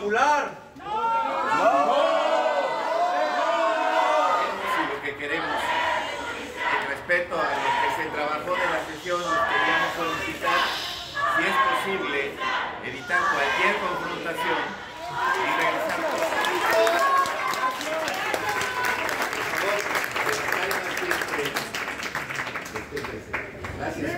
popular. No. No. no. Si lo que queremos, con respeto a lo que se trabajó de la sesión, queríamos solicitar, si es posible, evitar cualquier confrontación y regresar Gracias. Gracias.